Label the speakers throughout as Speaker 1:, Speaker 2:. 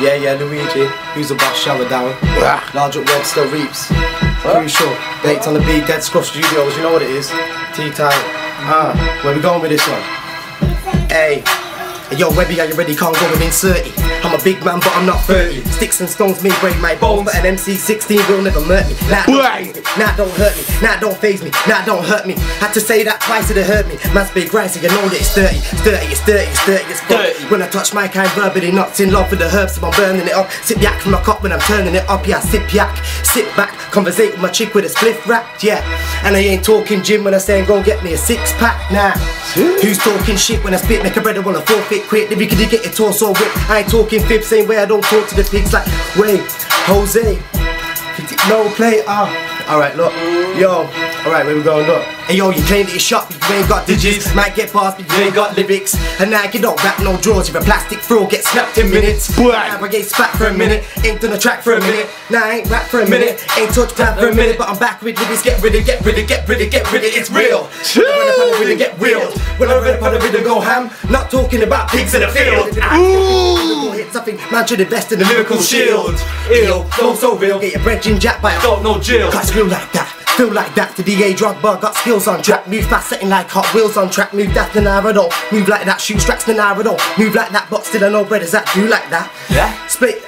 Speaker 1: yeah, yeah, Luigi. Who's Da Boss? Shower down. Large up red still Reapz. Crucial. Baked on the beat, Dead Scruff Studios. You know what it is. Tea time. Ah, where we going with this one? Hey. Yo, Webby, are you ready? Can't go and insert it. I'm a big man, but I'm not 30. Sticks and stones may break my bones, but an MC16 will never murk me. Nah, don't, nah, don't hurt me. Nah, don't phase me. Nah, don't hurt me. Had to say that twice, it hurt me. Man's big rise, so you know that it's 30. It's 30, it's 30, it's 30, it's 30.
Speaker 2: 30.
Speaker 1: When I touch my kind verbally, not in love with the herbs, so I'm burning it up. Sip yak from my cup when I'm turning it up. Yeah, sip yak. Sit back, conversate with my chick with a spliff wrapped, yeah. And I ain't talking gym when I say go get me a six pack, nah. Who's talking shit when I spit? Make a brother wanna forfeit quick. If you could get your torso whip. I ain't talking fib, same way I don't talk to the pigs like, wait, Jose. No play, ah. Alright, look, yo, alright, where we going, look. Hey yo, you claim that you're shot, but you ain't got digits. Might get past, but you ain't got lyrics. And now you don't rap no draws, if a plastic throw get snapped in minutes.
Speaker 2: Boy.
Speaker 1: Now I get spat for a minute, ain't done a track for a minute. Now I ain't rap for a minute, ain't touched rap for a minute, but I'm back with lyrics. Get rid of, get rid of, get rid of, get rid of, it's real. When I run up on the rhythm, get real. When I run up on the rhythm, go ham. Not talking about pigs in the field.
Speaker 2: Ooh.
Speaker 1: Hit something, man should invest in the lyrical shield. Ill, so so real. Get your bread in jack by a
Speaker 2: Don't know Jill.
Speaker 1: Cause feel like that, feel like that. To the A drug bar got skills on track. Move fast, setting like hot wheels on track. Move that the Naruto. Move like that, shoot straps the Naruto. Move like that, but still I know brothers that do like that.
Speaker 2: Yeah.
Speaker 1: Split.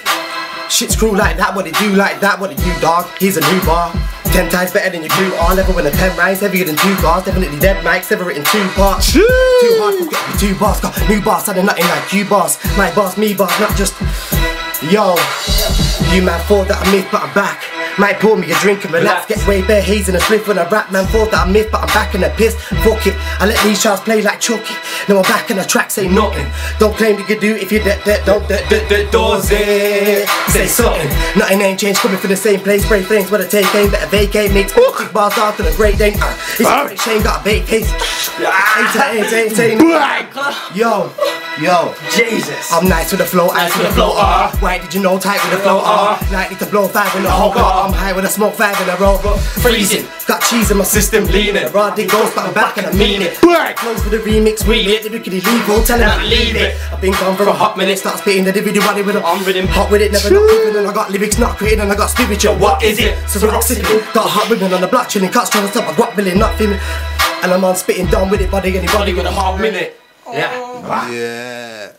Speaker 1: Shit's crew like that, what it do like that, what it do dog? Here's a new bar. Ten times better than your crew are level when a pen rhymes heavier than two bars. Definitely dead mics, ever written two parts. Too hard to get me two bars. Got new bars, sounding nothing like you bars. My boss, me boss, not just yo. You man thought that I'm myth, but I'm back. Might pour me a drink and relax. Get way bare haze in a spliff when I rap. Man thought that I'm myth, but I'm back in the piss. Fuck it, I let these childs play like Chucky. Now I'm back in the track, say nothing. Don't claim that you do if you're dead, dead, don't dead, dead, dead, doors it. Say something. Nothing ain't changed, coming from the same place. Spray things, but I take aim, better vacate. Makes big bars after the great day. Uh, it's a great shame, got a
Speaker 2: Boy.
Speaker 1: Yo, yo.
Speaker 2: Jesus.
Speaker 1: I'm nice with the flow, ice with the flow, ah. Why did you know tight with the flow, ah? Likely to blow five in the whole car. I'm high with a smoke five in a row.
Speaker 2: Freezing.
Speaker 1: Got cheese in my system, leaning. Raw dig goes, but I'm back and I mean it.
Speaker 2: Boy.
Speaker 1: Close for the remix, we lit. Lyrically legal, tell him to leave it. I've been gone for a hot minute. Start spitting the DVD body with a
Speaker 2: On rhythm.
Speaker 1: Hot with it, never not creeping. And I got lyrics not created, and I got spiritual. What is it? So rock. Got hot women on the block, chilling cuts, trying to stop a guap billing, not feeling. And I'm on spitting down with it, body anybody
Speaker 2: Body
Speaker 1: with a
Speaker 2: a
Speaker 1: hot
Speaker 2: hot
Speaker 1: minute.
Speaker 2: minute. Oh. Yeah.
Speaker 3: Yeah.